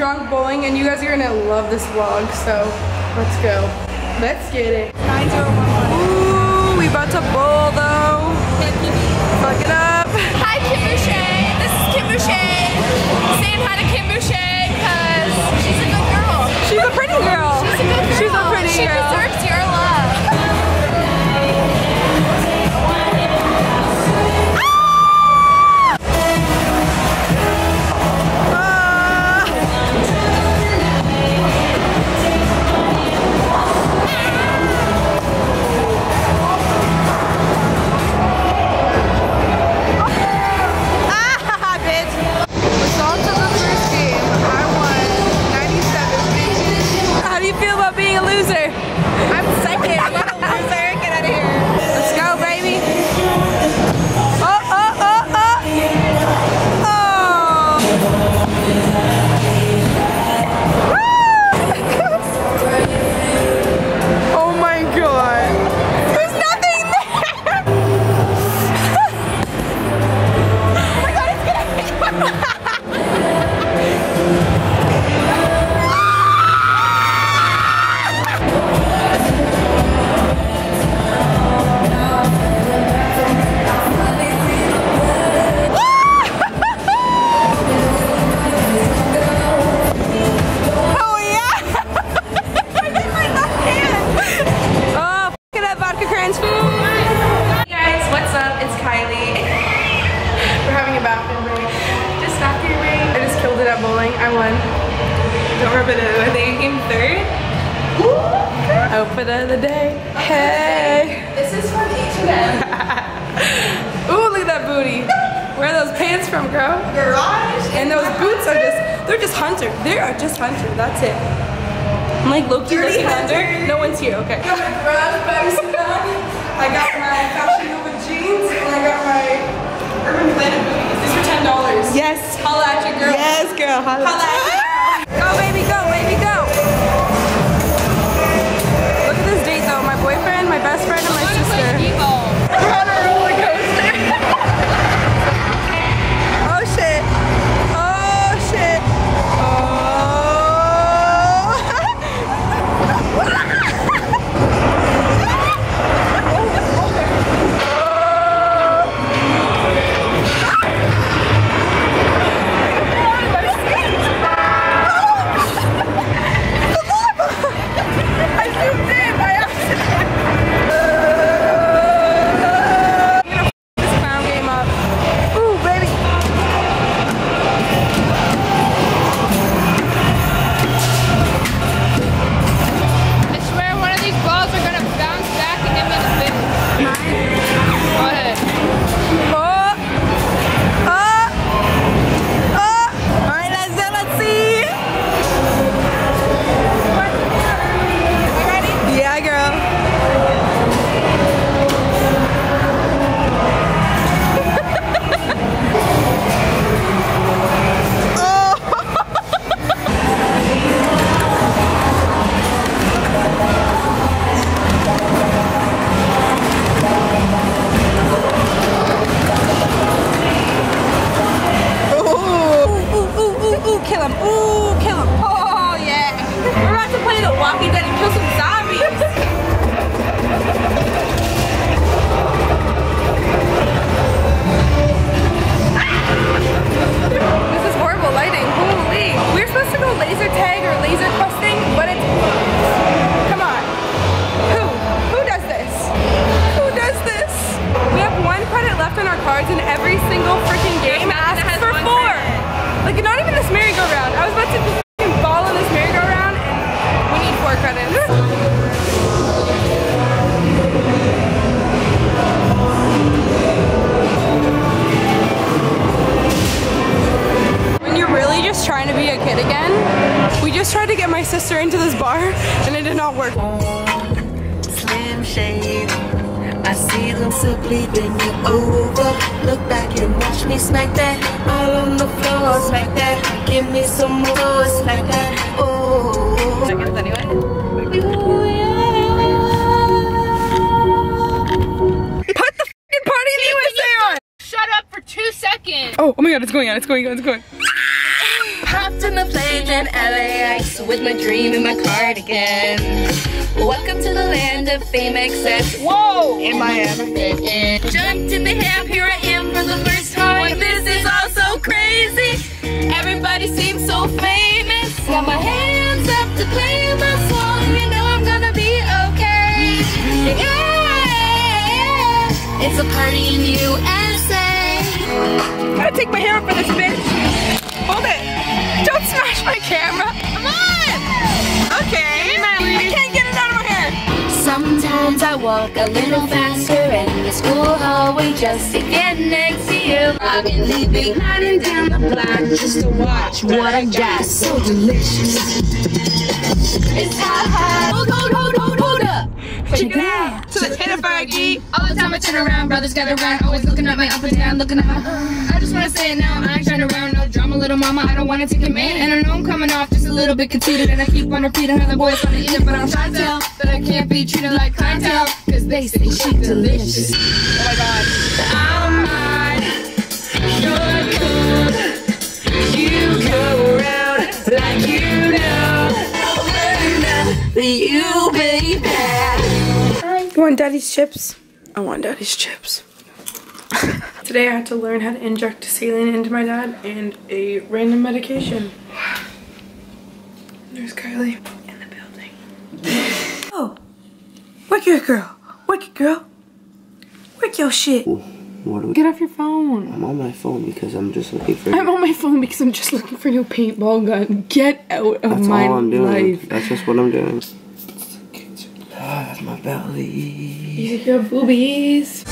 drunk bowling and you guys are gonna love this vlog, so let's go. Let's get it. Ooh, we about to bowl Don't rub it. I think came third. Outfit of oh, the day. Hey. This is from H&M. Ooh, look at that booty. Where are those pants from, girl? Garage. And those boots are just, they're just hunter. They are just hunter. That's it. I'm like Loki under. Hunter. No one's here. Okay. got my garage bags. I got my Fashion Nova jeans and I got my Urban Planet booties. These are ten dollars. Yes. Holla at your girl. Yes, girl. Holla. Holla merry-go-round. I was about to ball in this merry-go-round and we need four credits. When you're really just trying to be a kid again, we just tried to get my sister into this bar and it did not work. Slim shade. I see them still bleeding you over. Look back and me smack that all on the floor. Smack that. Give me some more. Smack that. Oh. Seconds anyway. Put the fucking party in the USA on! Shut up for two seconds. Oh, oh my god, it's going on, it's going on, it's going. Have Jumped in the plane in LAX with my dream in my cardigan. Welcome to the land of fame, excess. Whoa! In Miami. Jumped in the ham, here I am a party in USA. Gotta take my hammer for this bitch. Hold it. Don't smash my camera. Come on. Okay. I can't get it out of my hair. Sometimes I walk a little faster in the school hallway just to get next to you. I've been leaving hiding down the block just to watch what I got. So delicious. It's hot, All the time I turn around, brothers gather around, always looking at my up and down, looking at my. I just wanna say it now, I ain't trying around, no drama, little mama. I don't wanna take a man, and I know I'm coming off just a little bit conceited, and I keep on repeating how the boys wanna eat it, but I'm trying to tell that I can't be treated like clientele, cause they say she delicious. Oh my god. I'm want daddy's chips? I want daddy's chips. Today I had to learn how to inject saline into my dad and a random medication. There's Kylie in the building. Oh, work your girl. Work it, girl. Work your shit. What do we, Get off your phone. I'm on my phone because I'm just looking for. I'm on my phone because I'm just looking for a new paintball gun. Get out of That's my all I'm doing. life. That's just what I'm doing belly. Use your boobies.